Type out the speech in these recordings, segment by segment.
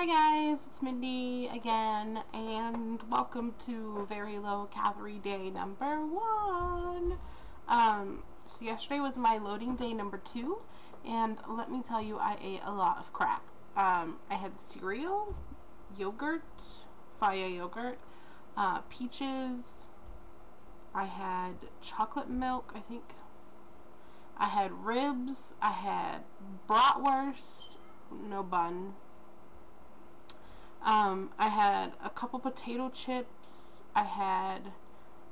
Hi guys, it's Mindy again, and welcome to very low calorie day number one. Um, so yesterday was my loading day number two, and let me tell you, I ate a lot of crap. Um, I had cereal, yogurt, Fage yogurt, uh, peaches, I had chocolate milk, I think. I had ribs, I had bratwurst, no bun, um, I had a couple potato chips. I had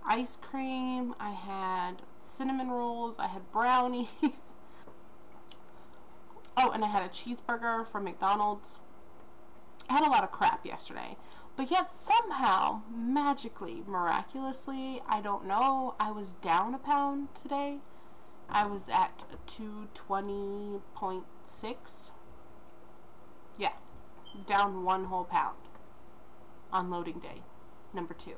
ice cream. I had cinnamon rolls. I had brownies. oh, and I had a cheeseburger from McDonald's. I had a lot of crap yesterday. But yet somehow, magically, miraculously, I don't know, I was down a pound today. I was at 220.6. Yeah down one whole pound on loading day number two.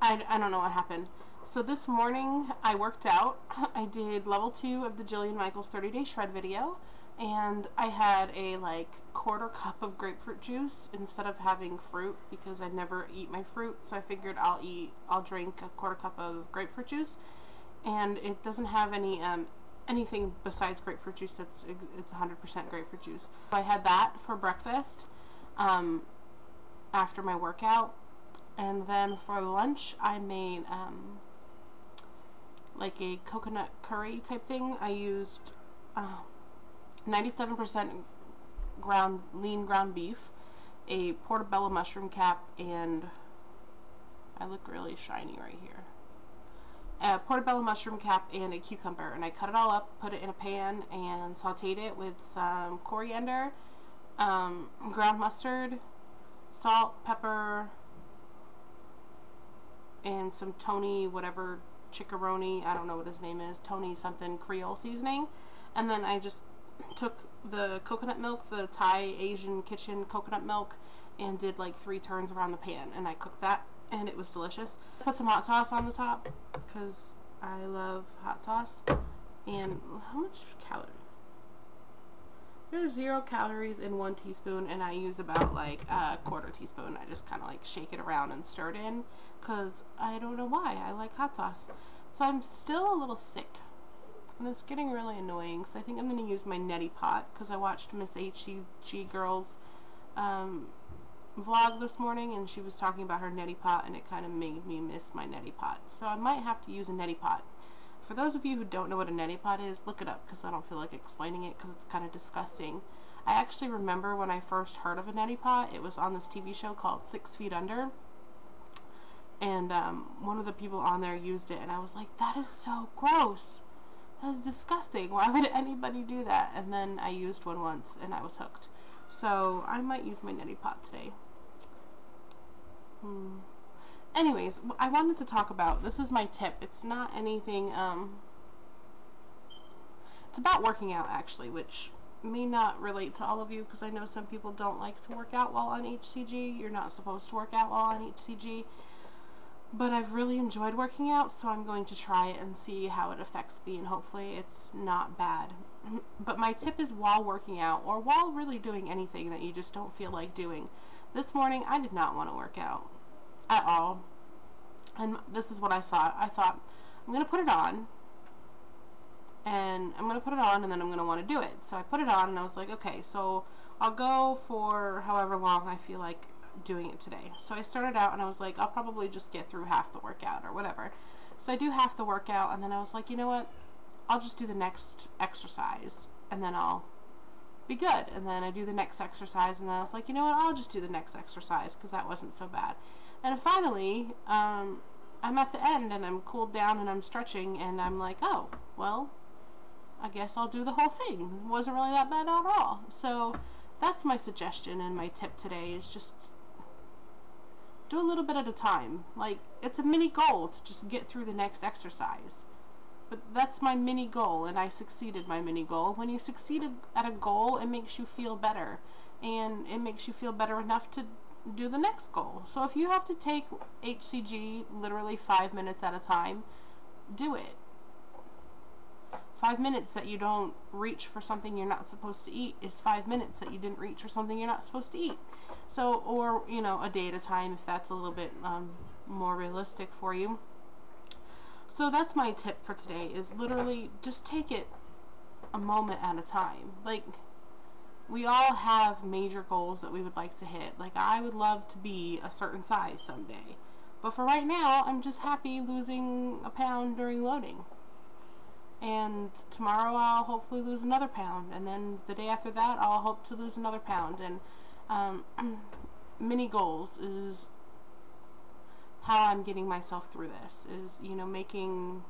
I, I don't know what happened. So this morning I worked out. I did level two of the Jillian Michaels 30 day shred video and I had a like quarter cup of grapefruit juice instead of having fruit because I never eat my fruit so I figured I'll eat I'll drink a quarter cup of grapefruit juice and it doesn't have any um, anything besides grapefruit juice that's it's 100% grapefruit juice. So I had that for breakfast um, after my workout and then for lunch I made um, like a coconut curry type thing. I used 97% uh, ground lean ground beef, a portobello mushroom cap, and I look really shiny right here a portobello mushroom cap and a cucumber. And I cut it all up put it in a pan and sauteed it with some coriander um, ground mustard salt pepper and some Tony whatever chickaroni I don't know what his name is Tony something Creole seasoning. And then I just took the coconut milk the Thai Asian kitchen coconut milk and did like three turns around the pan. And I cooked that and it was delicious. Put some hot sauce on the top because I love hot sauce. And how much calorie? There's zero calories in one teaspoon and I use about like a quarter teaspoon. I just kind of like shake it around and stir it in because I don't know why. I like hot sauce. So I'm still a little sick. And it's getting really annoying because I think I'm going to use my neti pot because I watched Miss HCG Girls um, vlog this morning and she was talking about her neti pot and it kind of made me miss my neti pot. So I might have to use a neti pot. For those of you who don't know what a neti pot is, look it up because I don't feel like explaining it because it's kind of disgusting. I actually remember when I first heard of a neti pot, it was on this TV show called Six Feet Under. And um, one of the people on there used it and I was like, that is so gross. That is disgusting. Why would anybody do that? And then I used one once and I was hooked. So I might use my neti pot today. Hmm. Anyways, I wanted to talk about, this is my tip. It's not anything, um, it's about working out actually, which may not relate to all of you because I know some people don't like to work out while on HCG. You're not supposed to work out while on HCG. But I've really enjoyed working out, so I'm going to try it and see how it affects me, and hopefully it's not bad. But my tip is while working out, or while really doing anything that you just don't feel like doing. This morning, I did not want to work out at all. And this is what I thought. I thought, I'm going to put it on, and I'm going to put it on, and then I'm going to want to do it. So I put it on, and I was like, okay, so I'll go for however long I feel like doing it today. So I started out and I was like, I'll probably just get through half the workout or whatever. So I do half the workout and then I was like, you know what? I'll just do the next exercise and then I'll be good. And then I do the next exercise and then I was like, you know what? I'll just do the next exercise because that wasn't so bad. And finally, um, I'm at the end and I'm cooled down and I'm stretching and I'm like, oh, well, I guess I'll do the whole thing. It wasn't really that bad at all. So that's my suggestion and my tip today is just do a little bit at a time. Like, it's a mini goal to just get through the next exercise. But that's my mini goal, and I succeeded my mini goal. When you succeed at a goal, it makes you feel better. And it makes you feel better enough to do the next goal. So if you have to take HCG literally five minutes at a time, do it five minutes that you don't reach for something you're not supposed to eat is five minutes that you didn't reach for something you're not supposed to eat. So, or, you know, a day at a time if that's a little bit um, more realistic for you. So that's my tip for today is literally just take it a moment at a time. Like, we all have major goals that we would like to hit. Like, I would love to be a certain size someday. But for right now, I'm just happy losing a pound during loading. And tomorrow I'll hopefully lose another pound. And then the day after that, I'll hope to lose another pound. And um, mini goals is how I'm getting myself through this. Is, you know, making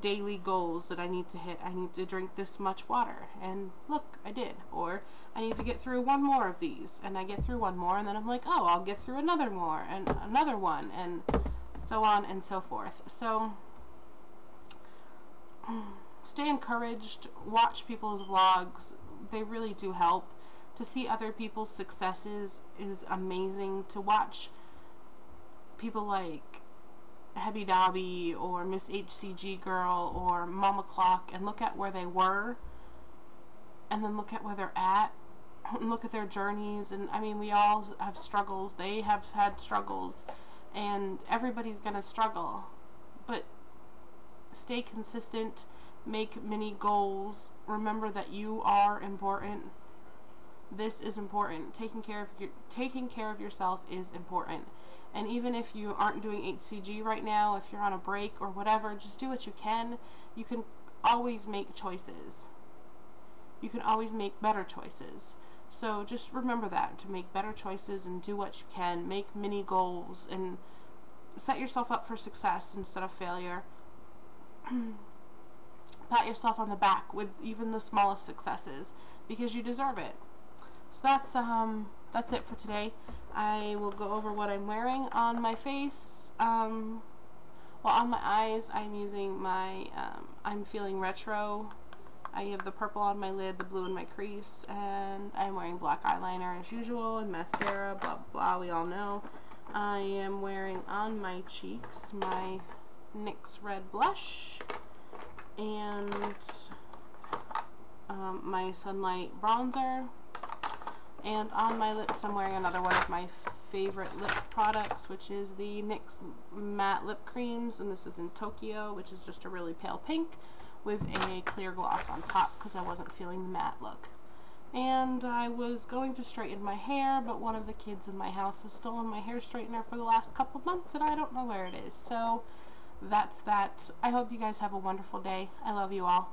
daily goals that I need to hit. I need to drink this much water. And look, I did. Or I need to get through one more of these. And I get through one more. And then I'm like, oh, I'll get through another more. And another one. And so on and so forth. So stay encouraged. Watch people's vlogs. They really do help. To see other people's successes is amazing. To watch people like Hebby Dobby or Miss HCG Girl or Mama Clock and look at where they were and then look at where they're at and look at their journeys. And I mean we all have struggles. They have had struggles. And everybody's gonna struggle. But stay consistent. Make many goals. Remember that you are important this is important taking care of your taking care of yourself is important and even if you aren't doing HCG right now, if you're on a break or whatever, just do what you can. You can always make choices. You can always make better choices. So just remember that to make better choices and do what you can. Make mini goals and set yourself up for success instead of failure. Pat yourself on the back with even the smallest successes because you deserve it. So that's um that's it for today. I will go over what I'm wearing on my face. Um, well, on my eyes, I'm using my, um, I'm feeling retro. I have the purple on my lid, the blue in my crease, and I'm wearing black eyeliner as usual, and mascara, blah, blah, we all know. I am wearing on my cheeks my NYX Red Blush, and um, my Sunlight Bronzer, and on my lips, I'm wearing another one of my favorite lip products, which is the NYX Matte Lip Creams. And this is in Tokyo, which is just a really pale pink with a clear gloss on top because I wasn't feeling the matte look. And I was going to straighten my hair, but one of the kids in my house has stolen my hair straightener for the last couple months, and I don't know where it is. So that's that. I hope you guys have a wonderful day. I love you all.